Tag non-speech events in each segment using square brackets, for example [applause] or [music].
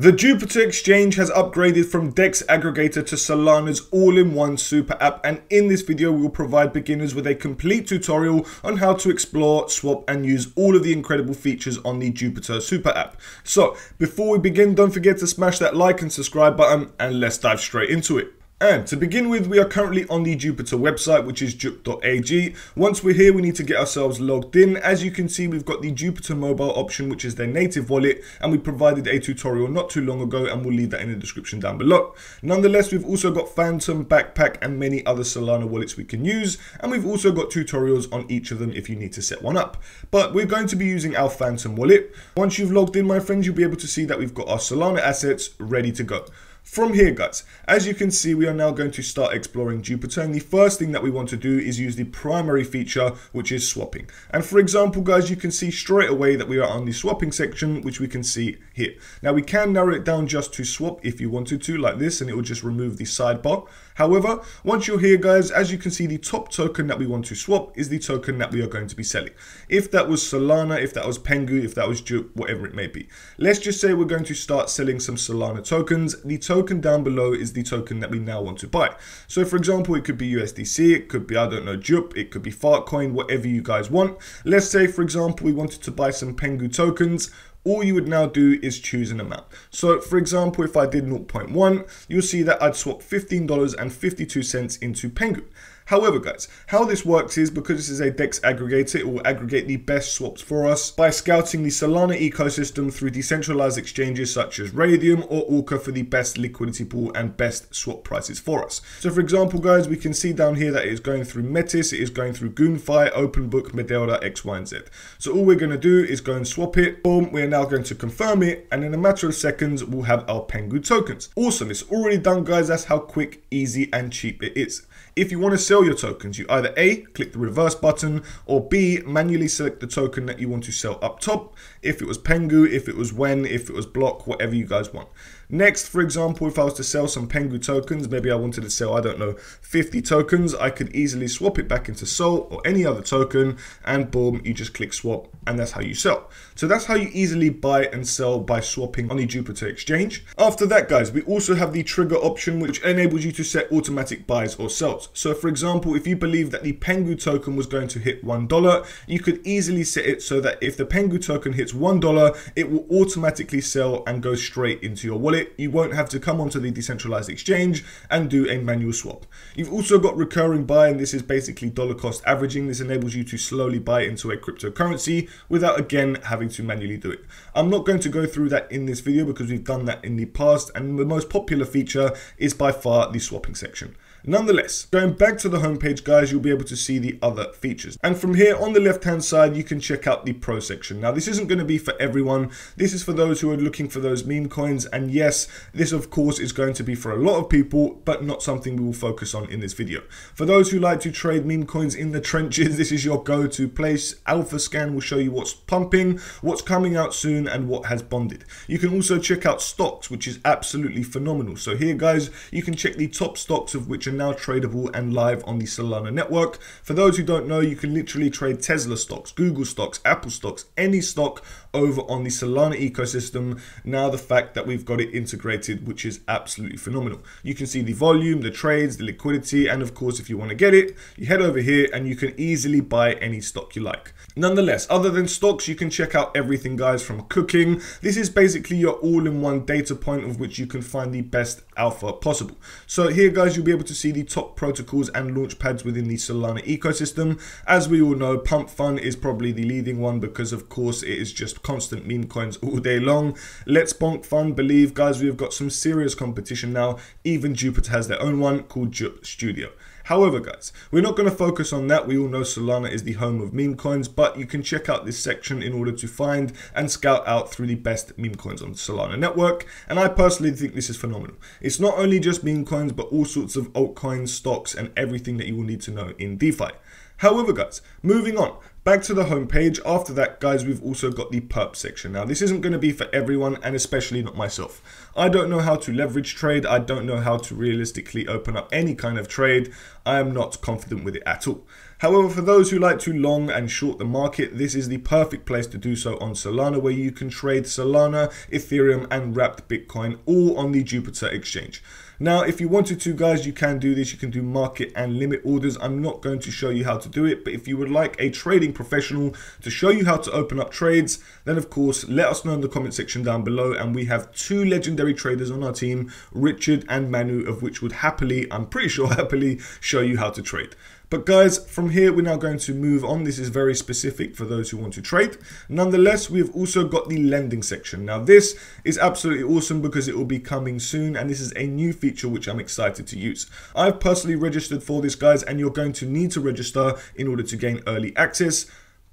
The Jupiter Exchange has upgraded from DEX aggregator to Solana's all-in-one super app and in this video we will provide beginners with a complete tutorial on how to explore, swap and use all of the incredible features on the Jupiter super app. So before we begin don't forget to smash that like and subscribe button and let's dive straight into it. And to begin with, we are currently on the Jupiter website, which is jup.ag. Once we're here, we need to get ourselves logged in. As you can see, we've got the Jupiter mobile option, which is their native wallet, and we provided a tutorial not too long ago, and we'll leave that in the description down below. Nonetheless, we've also got Phantom, Backpack, and many other Solana wallets we can use, and we've also got tutorials on each of them if you need to set one up. But we're going to be using our Phantom wallet. Once you've logged in, my friends, you'll be able to see that we've got our Solana assets ready to go. From here guys, as you can see we are now going to start exploring Jupiter and the first thing that we want to do is use the primary feature which is swapping. And for example guys you can see straight away that we are on the swapping section which we can see here. Now we can narrow it down just to swap if you wanted to like this and it will just remove the sidebar. However, once you're here guys, as you can see the top token that we want to swap is the token that we are going to be selling. If that was Solana, if that was Pengu, if that was Jup, whatever it may be. Let's just say we're going to start selling some Solana tokens. The token down below is the token that we now want to buy. So for example, it could be USDC, it could be, I don't know, Jup, it could be Fartcoin, whatever you guys want. Let's say, for example, we wanted to buy some Pengu tokens all you would now do is choose an amount. So for example, if I did 0.1, you'll see that I'd swap $15.52 into Pengu. However, guys, how this works is because this is a DEX aggregator, it will aggregate the best swaps for us by scouting the Solana ecosystem through decentralized exchanges such as Raydium or Orca for the best liquidity pool and best swap prices for us. So for example, guys, we can see down here that it is going through Metis, it is going through GoonFi, OpenBook, Medelda, X, Y, and Z. So all we're going to do is go and swap it. Boom, we're now going to confirm it. And in a matter of seconds, we'll have our Pengu tokens. Awesome, it's already done, guys. That's how quick, easy, and cheap it is. If you want to sell your tokens, you either A, click the reverse button, or B, manually select the token that you want to sell up top. If it was Pengu, if it was Wen, if it was Block, whatever you guys want. Next, for example, if I was to sell some Pengu tokens, maybe I wanted to sell, I don't know, 50 tokens, I could easily swap it back into SOL or any other token, and boom, you just click swap, and that's how you sell. So that's how you easily buy and sell by swapping on the Jupiter exchange. After that, guys, we also have the trigger option, which enables you to set automatic buys or sells. So for example, if you believe that the Pengu token was going to hit $1, you could easily set it so that if the Pengu token hits $1, it will automatically sell and go straight into your wallet you won't have to come onto the decentralized exchange and do a manual swap. You've also got recurring buy, and this is basically dollar cost averaging. This enables you to slowly buy into a cryptocurrency without again having to manually do it. I'm not going to go through that in this video because we've done that in the past, and the most popular feature is by far the swapping section. Nonetheless, going back to the homepage, guys, you'll be able to see the other features. And from here on the left-hand side, you can check out the pro section. Now, this isn't going to be for everyone. This is for those who are looking for those meme coins. And yes, this, of course, is going to be for a lot of people, but not something we will focus on in this video. For those who like to trade meme coins in the trenches, [laughs] this is your go-to place. Alpha Scan will show you what's pumping, what's coming out soon, and what has bonded. You can also check out stocks, which is absolutely phenomenal. So here, guys, you can check the top stocks of which are now tradable and live on the Solana network. For those who don't know, you can literally trade Tesla stocks, Google stocks, Apple stocks, any stock over on the Solana ecosystem. Now the fact that we've got it integrated, which is absolutely phenomenal. You can see the volume, the trades, the liquidity, and of course, if you want to get it, you head over here and you can easily buy any stock you like. Nonetheless, other than stocks, you can check out everything, guys, from cooking. This is basically your all-in-one data point of which you can find the best alpha possible. So here, guys, you'll be able to see the top protocols and launch pads within the Solana ecosystem. As we all know, Pump Fun is probably the leading one because, of course, it is just constant meme coins all day long. Let's Bonk Fun believe, guys, we've got some serious competition now. Even Jupiter has their own one called Jup Studio. However, guys, we're not going to focus on that. We all know Solana is the home of meme coins, but you can check out this section in order to find and scout out through the best meme coins on the Solana network. And I personally think this is phenomenal. It's not only just meme coins, but all sorts of altcoins, stocks, and everything that you will need to know in DeFi. However, guys, moving on, back to the homepage. After that, guys, we've also got the perp section. Now, this isn't going to be for everyone, and especially not myself. I don't know how to leverage trade. I don't know how to realistically open up any kind of trade. I am not confident with it at all. However, for those who like to long and short the market, this is the perfect place to do so on Solana, where you can trade Solana, Ethereum, and wrapped Bitcoin all on the Jupiter exchange. Now, if you wanted to, guys, you can do this. You can do market and limit orders. I'm not going to show you how to do it, but if you would like a trading professional to show you how to open up trades, then of course, let us know in the comment section down below. And we have two legendary traders on our team, Richard and Manu, of which would happily, I'm pretty sure [laughs] happily, show you how to trade. But guys, from here, we're now going to move on. This is very specific for those who want to trade. Nonetheless, we've also got the lending section. Now, this is absolutely awesome because it will be coming soon, and this is a new feature which I'm excited to use. I've personally registered for this, guys, and you're going to need to register in order to gain early access.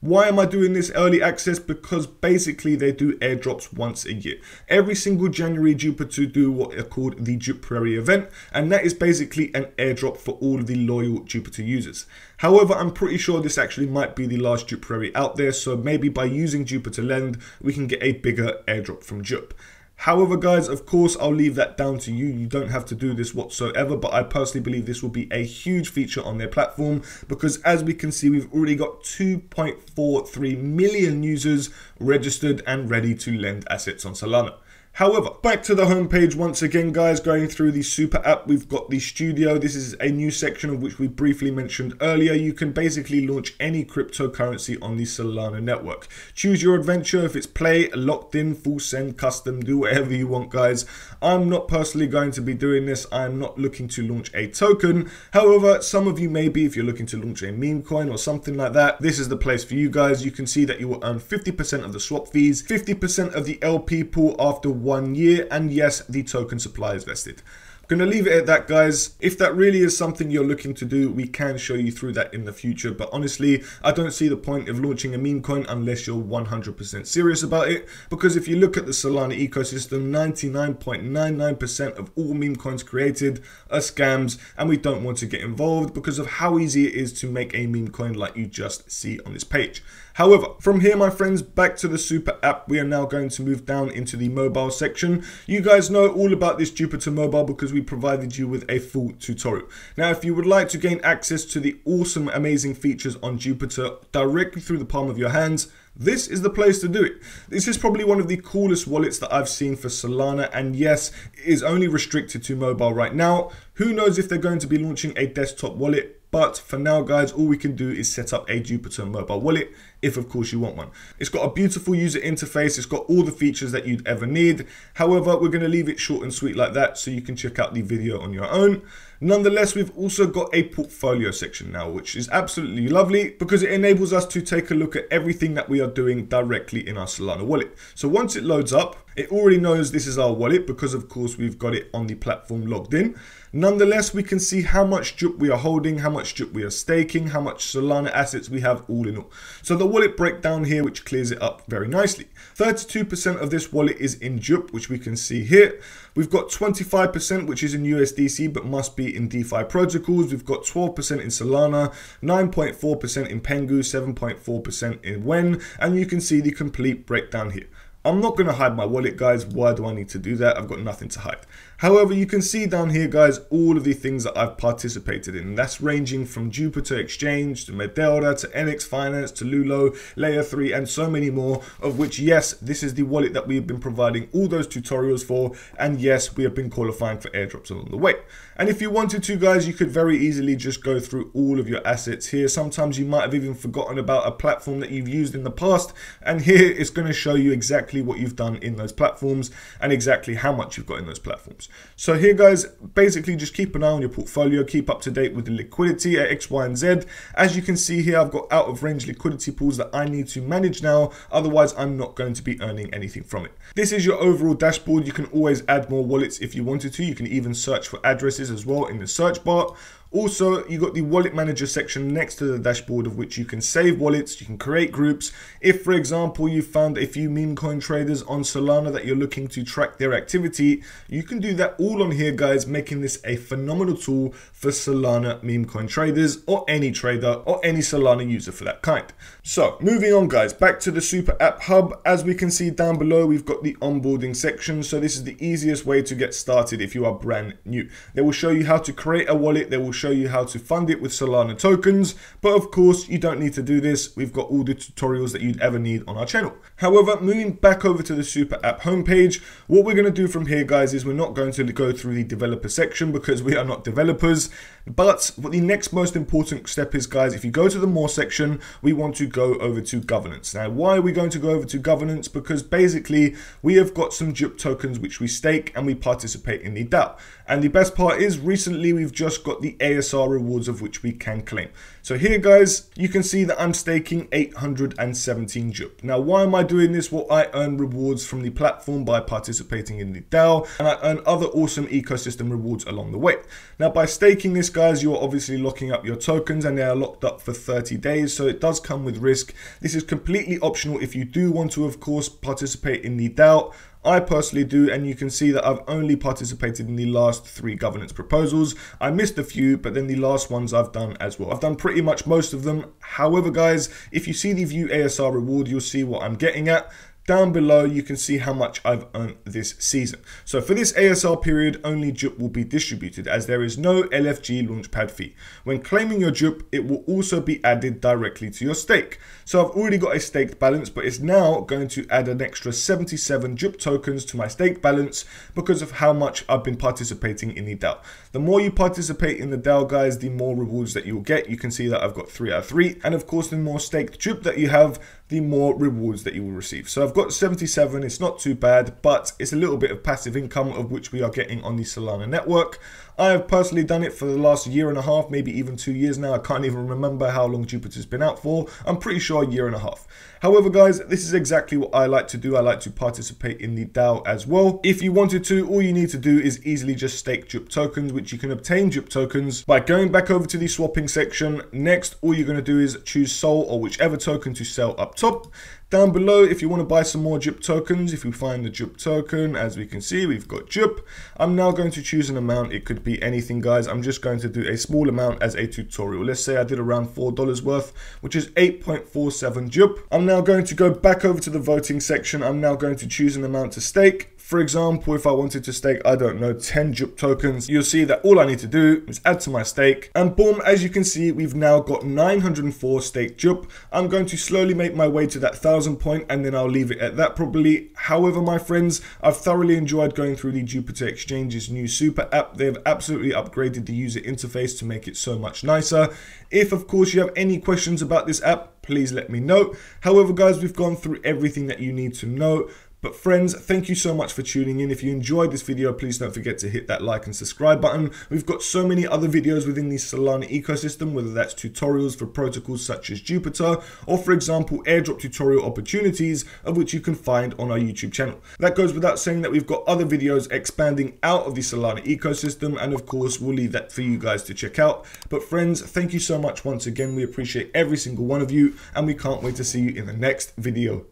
Why am I doing this early access? Because basically they do airdrops once a year. Every single January, Jupiter do what are called the Jupuary event, and that is basically an airdrop for all of the loyal Jupiter users. However, I'm pretty sure this actually might be the last Jupuary out there, so maybe by using Jupiter Lend, we can get a bigger airdrop from Jup. However, guys, of course, I'll leave that down to you. You don't have to do this whatsoever, but I personally believe this will be a huge feature on their platform because as we can see, we've already got 2.43 million users registered and ready to lend assets on Solana. However, back to the homepage once again, guys, going through the super app, we've got the studio. This is a new section of which we briefly mentioned earlier. You can basically launch any cryptocurrency on the Solana network. Choose your adventure. If it's play, locked in, full send, custom, do whatever you want, guys. I'm not personally going to be doing this. I'm not looking to launch a token. However, some of you may be if you're looking to launch a meme coin or something like that. This is the place for you guys. You can see that you will earn 50% of the swap fees, 50% of the LP pool after one year. And yes, the token supply is vested. Going to leave it at that, guys. If that really is something you're looking to do, we can show you through that in the future. But honestly, I don't see the point of launching a meme coin unless you're 100% serious about it. Because if you look at the Solana ecosystem, 99.99% of all meme coins created are scams. And we don't want to get involved because of how easy it is to make a meme coin like you just see on this page. However, from here, my friends, back to the super app, we are now going to move down into the mobile section. You guys know all about this Jupiter Mobile because we provided you with a full tutorial. Now, if you would like to gain access to the awesome, amazing features on Jupiter directly through the palm of your hands, this is the place to do it. This is probably one of the coolest wallets that I've seen for Solana and yes, it is only restricted to mobile right now. Who knows if they're going to be launching a desktop wallet, but for now guys, all we can do is set up a Jupiter mobile wallet if of course you want one. It's got a beautiful user interface, it's got all the features that you'd ever need. However, we're gonna leave it short and sweet like that so you can check out the video on your own. Nonetheless, we've also got a portfolio section now, which is absolutely lovely because it enables us to take a look at everything that we are doing directly in our Solana wallet. So once it loads up, it already knows this is our wallet because of course we've got it on the platform logged in. Nonetheless, we can see how much JUP we are holding, how much JUP we are staking, how much Solana assets we have all in all. So the wallet breakdown here, which clears it up very nicely. 32% of this wallet is in JUP, which we can see here. We've got 25%, which is in USDC, but must be in DeFi protocols. We've got 12% in Solana, 9.4% in Pengu, 7.4% in Wen, and you can see the complete breakdown here. I'm not going to hide my wallet, guys. Why do I need to do that? I've got nothing to hide. However, you can see down here, guys, all of the things that I've participated in. That's ranging from Jupiter Exchange to Meteora to NX Finance to Lulo, Layer 3, and so many more, of which, yes, this is the wallet that we've been providing all those tutorials for. And yes, we have been qualifying for airdrops along the way. And if you wanted to, guys, you could very easily just go through all of your assets here. Sometimes you might have even forgotten about a platform that you've used in the past. And here it's going to show you exactly what you've done in those platforms and exactly how much you've got in those platforms. So here guys, basically just keep an eye on your portfolio, keep up to date with the liquidity at X, Y, and Z. As you can see here, I've got out of range liquidity pools that I need to manage now. Otherwise, I'm not going to be earning anything from it. This is your overall dashboard. You can always add more wallets if you wanted to. You can even search for addresses as well in the search bar. Also, you got the wallet manager section next to the dashboard of which you can save wallets, you can create groups. If, for example, you found a few meme coin traders on Solana that you're looking to track their activity, you can do that all on here, guys, making this a phenomenal tool for Solana meme coin traders or any trader or any Solana user for that kind. So, moving on, guys, back to the Super App Hub. As we can see down below, we've got the onboarding section. So this is the easiest way to get started if you are brand new. They will show you how to create a wallet. They will show show you how to fund it with Solana tokens, but of course you don't need to do this. We've got all the tutorials that you'd ever need on our channel. However, moving back over to the Super App homepage, what we're going to do from here guys is we're not going to go through the developer section because we are not developers, but what the next most important step is guys, if you go to the more section, we want to go over to governance. Now, why are we going to go over to governance? Because basically we have got some JUP tokens which we stake and we participate in the DAO. And the best part is recently we've just got the ASR rewards of which we can claim. So here guys, you can see that I'm staking 817 JUP. Now why am I doing this? Well, I earn rewards from the platform by participating in the DAO and I earn other awesome ecosystem rewards along the way. Now by staking this guys, you're obviously locking up your tokens and they are locked up for 30 days. So it does come with risk. This is completely optional if you do want to, of course, participate in the DAO. I personally do, and you can see that I've only participated in the last three governance proposals. I missed a few, but then the last ones I've done as well. I've done pretty much most of them. However, guys, if you see the view ASR reward, you'll see what I'm getting at. Down below, you can see how much I've earned this season. So for this ASR period, only JUP will be distributed as there is no LFG launchpad fee. When claiming your JUP, it will also be added directly to your stake. So I've already got a staked balance, but it's now going to add an extra 77 JUP tokens to my stake balance because of how much I've been participating in the DAO. The more you participate in the DAO, guys, the more rewards that you'll get. You can see that I've got three out of three. And of course, the more staked JUP that you have, the more rewards that you will receive. So I've got 77, it's not too bad, but it's a little bit of passive income of which we are getting on the Solana network. I have personally done it for the last year and a half, maybe even two years now. I can't even remember how long Jupiter's been out for. I'm pretty sure a year and a half. However, guys, this is exactly what I like to do. I like to participate in the DAO as well. If you wanted to, all you need to do is easily just stake JUP tokens, which you can obtain JUP tokens by going back over to the swapping section. Next, all you're going to do is choose SOL or whichever token to sell up top. Down below, if you want to buy some more JUP tokens, if we find the JUP token, as we can see, we've got JUP. I'm now going to choose an amount. It could be anything, guys. I'm just going to do a small amount as a tutorial. Let's say I did around $4 worth, which is 8.47 JUP. I'm now going to go back over to the voting section. I'm now going to choose an amount to stake. For example, if I wanted to stake, I don't know, 10 JUP tokens, you'll see that all I need to do is add to my stake. And boom, as you can see, we've now got 904 stake JUP. I'm going to slowly make my way to that 1000 point and then I'll leave it at that probably. However, my friends, I've thoroughly enjoyed going through the Jupiter Exchange's new super app. They've absolutely upgraded the user interface to make it so much nicer. If, of course, you have any questions about this app, please let me know. However, guys, we've gone through everything that you need to know. But friends, thank you so much for tuning in. If you enjoyed this video, please don't forget to hit that like and subscribe button. We've got so many other videos within the Solana ecosystem, whether that's tutorials for protocols such as Jupiter, or for example, airdrop tutorial opportunities, of which you can find on our YouTube channel. That goes without saying that we've got other videos expanding out of the Solana ecosystem, and of course, we'll leave that for you guys to check out. But friends, thank you so much once again. We appreciate every single one of you, and we can't wait to see you in the next video.